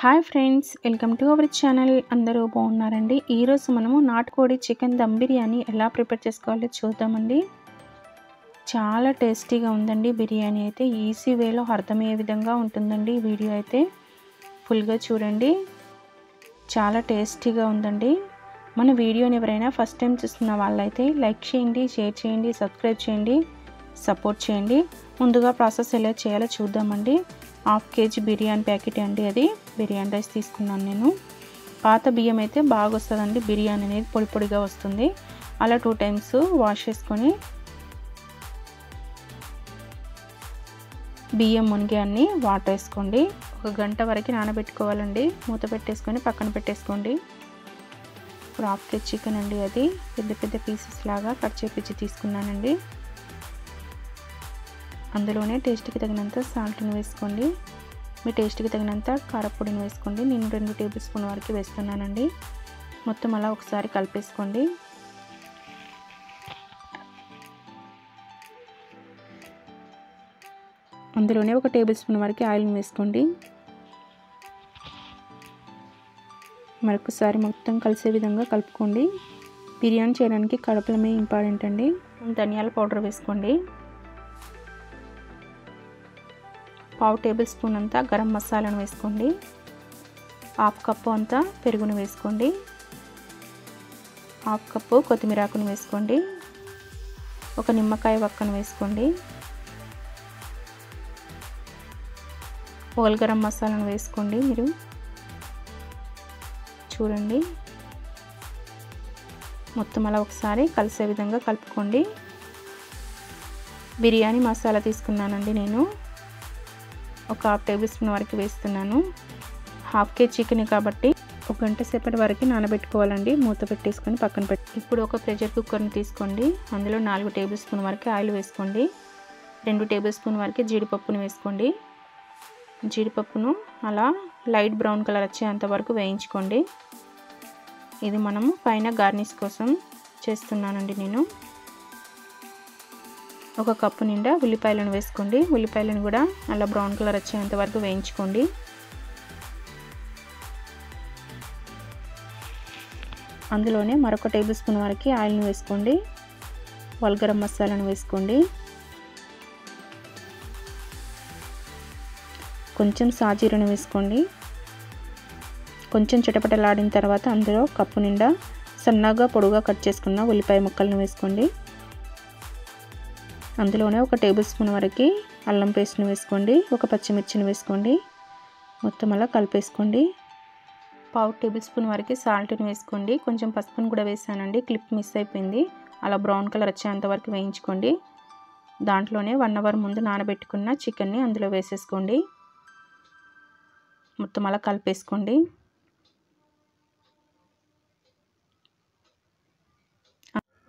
Hi friends welcome to our channel. అందరూ బాగున్నారండి? ఈరోజు మనము నాటుకోడి చికెన్ దమ్ బిర్యానీ ఎలా ప్రిపేర్ చేసుకోవాలో చూద్దామండి. చాలా టేస్టీగా ఉందండి బిర్యానీ అయితే. ఈజీ వేలో అర్థమయ్యే విధంగా ఉంటుందండి ఈ వీడియో అయితే. ఫుల్గా చూడండి. చాలా టేస్టీగా ఉందండి. మన వీడియోని ఎవరైనా ఫస్ట్ టైం చూస్తున్న వాళ్ళైతే లైక్ చేయండి షేర్ చేయండి సబ్స్క్రైబ్ చేయండి సపోర్ట్ చేయండి. ముందుగా ప్రాసెస్ ఎలా చేయాలో చూద్దామండి. హాఫ్ కేజీ బిర్యానీ ప్యాకెట్ అండి అది. బిర్యానీ రైస్ తీసుకున్నాను నేను. పాత బియ్యం అయితే బాగా వస్తుందండి. బిర్యానీ అనేది పొడి పొడిగా వస్తుంది. అలా టూ టైమ్స్ వాష్ చేసుకొని బియ్యం మునిగి అన్ని వాటర్ వేసుకోండి. ఒక గంట వరకు నానబెట్టుకోవాలండి. మూత పెట్టేసుకొని పక్కన పెట్టేసుకోండి. ఇప్పుడు హాఫ్ కేజీ చికెన్ అండి అది. పెద్ద పెద్ద పీసెస్ లాగా కట్ చేపించి తీసుకున్నానండి. అందులోనే టేస్ట్కి తగినంత సాల్ట్ని వేసుకోండి. మీ టేస్ట్కి తగినంత కారపొడిని వేసుకోండి. నేను రెండు టేబుల్ స్పూన్ వరకు వేస్తున్నానండి. మొత్తం అలా ఒకసారి కలిపేసుకోండి. అందులోనే ఒక టేబుల్ స్పూన్ వరకు ఆయిల్ని వేసుకోండి. మరొకసారి మొత్తం కలిసే విధంగా కలుపుకోండి. బిర్యానీ చేయడానికి కడపలమే ఇంపార్టెంట్ అండి. ధనియాల పౌడర్ వేసుకోండి. పావు టేబుల్ స్పూన్ అంతా గరం మసాలాను వేసుకోండి. హాఫ్ కప్పు అంతా పెరుగును వేసుకోండి. హాఫ్ కప్పు కొత్తిమీరాకును వేసుకోండి. ఒక నిమ్మకాయ వక్కను వేసుకోండి. పోల్ గరం మసాలాను వేసుకోండి మీరు. చూడండి. మొత్తం అలా ఒకసారి కలిసే విధంగా కలుపుకోండి. బిర్యానీ మసాలా తీసుకున్నానండి నేను. ఒక హాఫ్ టేబుల్ స్పూన్ వరకు వేస్తున్నాను. హాఫ్ కేజీ చికెన్ కాబట్టి ఒక గంట సేపటి వరకు నానబెట్టుకోవాలండి. మూత పెట్టేసుకొని పక్కన పెట్టి ఇప్పుడు ఒక ప్రెషర్ కుక్కర్ని తీసుకోండి. అందులో నాలుగు టేబుల్ స్పూన్ వరకు ఆయిల్ వేసుకోండి. రెండు టేబుల్ స్పూన్ వరకు జీడిపప్పును వేసుకోండి. జీడిపప్పును అలా లైట్ బ్రౌన్ కలర్ వచ్చేంత వరకు వేయించుకోండి. ఇది మనము పైన గార్నిష్ కోసం చేస్తున్నానండి నేను. ఒక కప్పు నిండా ఉల్లిపాయలను వేసుకోండి. ఉల్లిపాయలను కూడా అలా బ్రౌన్ కలర్ వచ్చేంత వరకు వేయించుకోండి. అందులోనే మరొక టేబుల్ స్పూన్ వరకు ఆయిల్ని వేసుకోండి. వల్గరం మసాలాను వేసుకోండి. కొంచెం సాజీరను వేసుకోండి. కొంచెం చిటపటలాడిన తర్వాత అందులో కప్పు నిండా సన్నగా పొడుగా కట్ చేసుకున్న ఉల్లిపాయ ముక్కలను వేసుకోండి. అందులోనే ఒక టేబుల్ స్పూన్ వరకు అల్లం పేస్ట్ని వేసుకోండి ఒక పచ్చిమిర్చిని వేసుకోండి మొత్తం అలా కలిపేసుకోండి. పావు టేబుల్ స్పూన్ వరకు సాల్ట్ని వేసుకోండి. కొంచెం పసుపుని కూడా వేసానండి క్లిప్ మిస్ అయిపోయింది. అలా బ్రౌన్ కలర్ వచ్చేంత వరకు వేయించుకోండి. దాంట్లోనే వన్ అవర్ ముందు నానబెట్టుకున్న చికెన్ని అందులో వేసేసుకోండి. మొత్తం అలా కలిపేసుకోండి.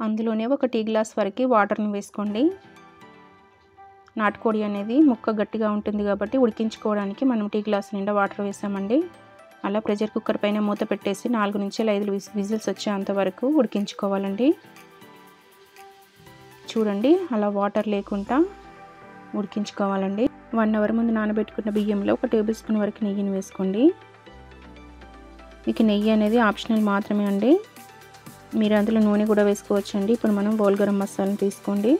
అందులోనే ఒక టీ గ్లాస్ వరకు వాటర్ని వేసుకోండి. నాటుకోడి అనేది ముక్క గట్టిగా ఉంటుంది కాబట్టి ఉడికించుకోవడానికి మనం టీ గ్లాస్ నిండా వాటర్ వేసామండి. అలా ప్రెషర్ కుక్కర్ పైన మూత పెట్టేసి నాలుగు నుంచి ఐదు విజిల్స్ వచ్చేంత వరకు ఉడికించుకోవాలండి. చూడండి అలా వాటర్ లేకుండా ఉడికించుకోవాలండి. వన్ అవర్ ముందు నానబెట్టుకున్న బియ్యంలో ఒక టేబుల్ స్పూన్ వరకు నెయ్యిని వేసుకోండి. మీకు నెయ్యి అనేది ఆప్షనల్ మాత్రమే అండి. మీరు అందులో నూనె కూడా వేసుకోవచ్చండి. ఇప్పుడు మనం బోల్ గరం మసాలాను తీసుకోండి.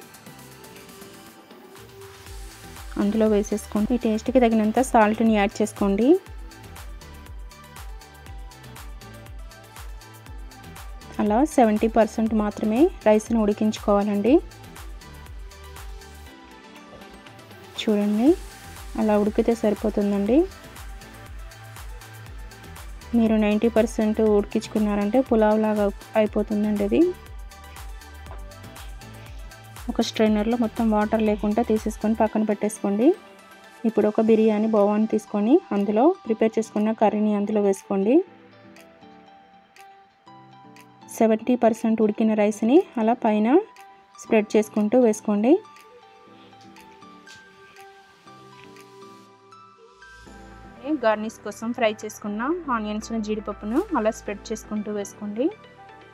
అందులో వేసేసుకోండి. ఈ టేస్ట్కి తగినంత సాల్ట్ని యాడ్ చేసుకోండి. అలా సెవెంటీ పర్సెంట్ మాత్రమే రైస్ని ఉడికించుకోవాలండి. చూడండి అలా ఉడికితే సరిపోతుందండి. మీరు నైంటీ పర్సెంట్ ఉడికించుకున్నారంటే పులావ్ లాగా అయిపోతుందండి అది. ఒక స్ట్రైనర్లో మొత్తం వాటర్ లేకుండా తీసేసుకొని పక్కన పెట్టేసుకోండి. ఇప్పుడు ఒక బిర్యానీ బౌవాన్ని తీసుకొని అందులో ప్రిపేర్ చేసుకున్న కర్రీని అందులో వేసుకోండి. సెవెంటీ పర్సెంట్ ఉడికిన రైస్ని అలా పైన స్ప్రెడ్ చేసుకుంటూ వేసుకోండి. గార్నిష్ కోసం ఫ్రై చేసుకున్న ఆనియన్స్ను జీడిపప్పును అలా స్ప్రెడ్ చేసుకుంటూ వేసుకోండి.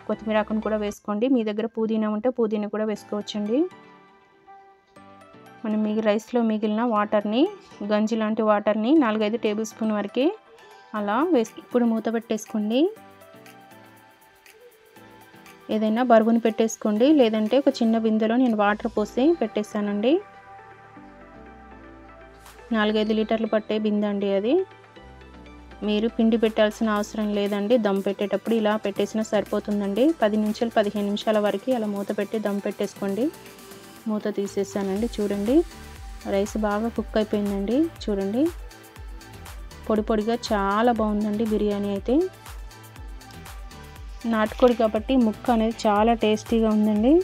కొత్తిమీర ఆకును కూడా వేసుకోండి. మీ దగ్గర పుదీనా ఉంటే పుదీనా కూడా వేసుకోవచ్చండి. మనం మీ రైస్లో మిగిలిన వాటర్ని గంజి లాంటి వాటర్ని నాలుగైదు టేబుల్ స్పూన్ వరకు అలా వేసి ఇప్పుడు మూత పెట్టేసుకోండి. ఏదైనా బరువుని పెట్టేసుకోండి. లేదంటే ఒక చిన్న బిందెలో నేను వాటర్ పోసి పెట్టేస్తానండి నాలుగైదు లీటర్లు పట్టే బిందె అండి అది. మీరు పిండి పెట్టాల్సిన అవసరం లేదండి. దమ్ పెట్టేటప్పుడు ఇలా పెట్టేసినా సరిపోతుందండి. పది నిమిషాలు పదిహేను నిమిషాల వరకు అలా మూత పెట్టి దమ్ పెట్టేసుకోండి. మూత తీసేసానండి. చూడండి. రైస్ బాగా కుక్ అయిపోయిందండి. చూడండి. పొడి పొడిగా చాలా బాగుందండి బిర్యానీ అయితే. నాటుకోడి కాబట్టి ముక్క అనేది చాలా టేస్టీగా ఉందండి.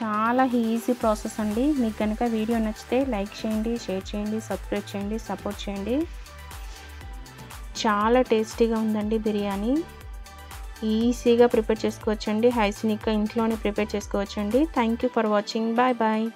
చాలా ఈజీ ప్రాసెస్ అండి. మీకు కనుక వీడియో నచ్చితే లైక్ చేయండి షేర్ చేయండి సబ్స్క్రైబ్ చేయండి సపోర్ట్ చేయండి. చాలా టేస్టీగా ఉందండి బిర్యానీ. ఈజీగా ప్రిపేర్ చేసుకోవచ్చండి. హైసినిక్గా ఇంట్లోనే ప్రిపేర్ చేసుకోవచ్చండి. Thank you for watching. Bye bye.